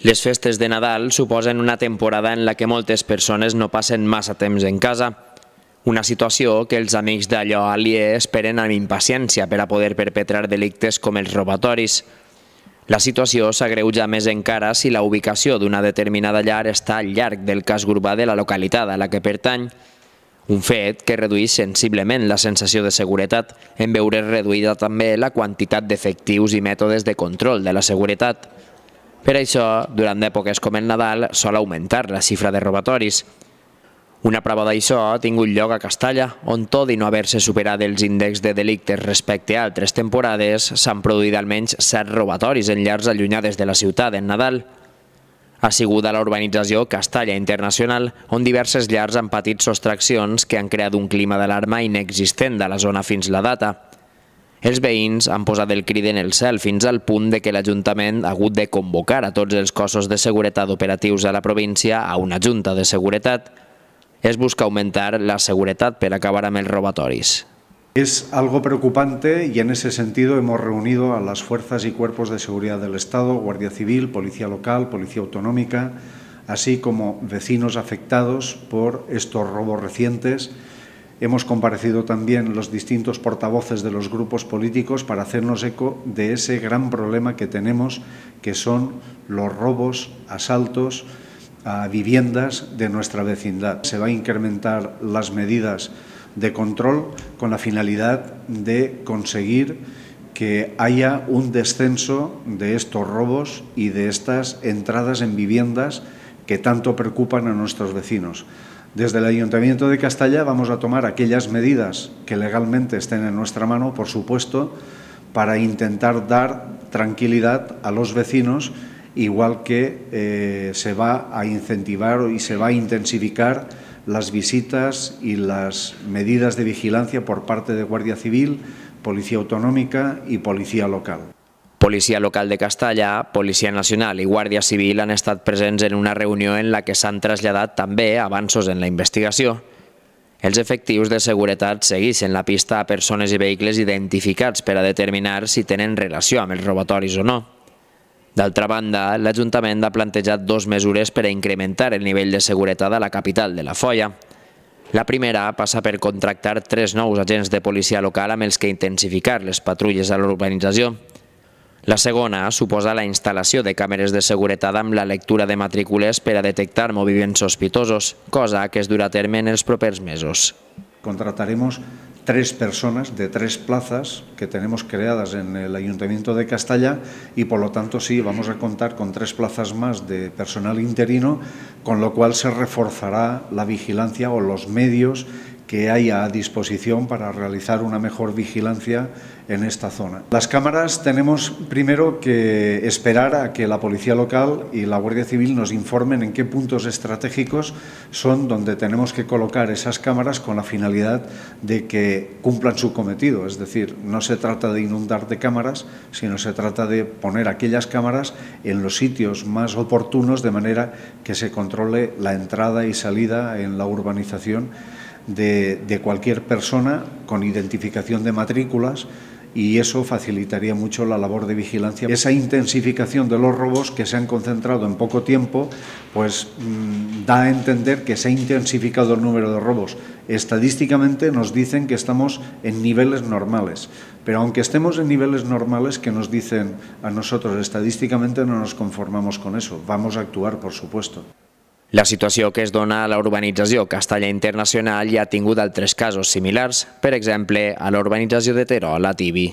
Les festes de Nadal suposen una temporada en la que moltes persones no passen massa temps en casa. Una situació que els amics d'allò aliè esperen amb impaciència per a poder perpetrar delictes com els robatoris. La situació s'agreuja més encara si la ubicació d'una determinada llar està al llarg del casc urbà de la localitat a la que pertany, un fet que redueix sensiblement la sensació de seguretat en veure reduïda també la quantitat d'efectius i mètodes de control de la seguretat. Per això, durant èpoques com el Nadal, sol augmentar la xifra de robatoris. Una prova d'això ha tingut lloc a Castalla, on tot i no haver-se superat els índexs de delictes respecte a altres temporades, s'han produït almenys set robatoris en llars allunyades de la ciutat en Nadal. Ha sigut a la urbanització Castalla Internacional, on diverses llars han patit sostraccions que han creat un clima d'alarma inexistent de la zona fins la data. Els veïns han posat el crit en el cel fins al punt de que l'Ajuntament ha hagut de convocar a tots els cossos de seguretat operatius a la província a una junta de seguretat. Es busca aumentar la seguretat per acabar amb els robatoris. Es algo preocupante y en ese sentido hemos reunido a las fuerzas y cuerpos de seguridad del Estado, Guardia Civil, Policía Local, Policía Autonómica, así como vecinos afectados por estos robos recientes Hemos comparecido también los distintos portavoces de los grupos políticos para hacernos eco de ese gran problema que tenemos, que son los robos, asaltos a viviendas de nuestra vecindad. Se va a incrementar las medidas de control con la finalidad de conseguir que haya un descenso de estos robos y de estas entradas en viviendas que tanto preocupan a nuestros vecinos. Desde el Ayuntamiento de Castalla vamos a tomar aquellas medidas que legalmente estén en nuestra mano, por supuesto, para intentar dar tranquilidad a los vecinos, igual que eh, se va a incentivar y se va a intensificar las visitas y las medidas de vigilancia por parte de Guardia Civil, Policía Autonómica y Policía Local. Policia local de Castalla, Policia Nacional i Guàrdia Civil han estat presents en una reunió en la que s'han traslladat també avanços en la investigació. Els efectius de seguretat segueixen la pista a persones i vehicles identificats per a determinar si tenen relació amb els robatoris o no. D'altra banda, l'Ajuntament ha plantejat dos mesures per a incrementar el nivell de seguretat a la capital de la Foia. La primera passa per contractar tres nous agents de policia local amb els que intensificar les patrulles a l'urbanització. La segona suposa la instal·lació de càmeres de seguretat amb la lectura de matrícules per a detectar moviments sospitosos, cosa que es durà a terme en els propers mesos. Contrataremos tres personas de tres plazas que tenemos creadas en el Ayuntamiento de Castalla y por lo tanto sí vamos a contar con tres plazas más de personal interino, con lo cual se reforzará la vigilancia o los medios que haya a disposición para realizar una mejor vigilancia en esta zona. Las cámaras tenemos primero que esperar a que la Policía Local y la Guardia Civil nos informen en qué puntos estratégicos son donde tenemos que colocar esas cámaras con la finalidad de que cumplan su cometido. Es decir, no se trata de inundar de cámaras, sino se trata de poner aquellas cámaras en los sitios más oportunos de manera que se controle la entrada y salida en la urbanización de, cualquier persona con identificación de matrículas y eso facilitaría mucho la labor de vigilancia. Esa intensificación de los robos que se han concentrado en poco tiempo, pues mm, da a entender que se ha intensificado el número de robos. Estadísticamente nos dicen que estamos en niveles normales, pero aunque estemos en niveles normales que nos dicen a nosotros estadísticamente no nos conformamos con eso, vamos a actuar por supuesto. La situació que es dona a la urbanització Castalla Internacional ja ha tingut altres casos similars, per exemple, a la urbanització de Terol, a Tibi.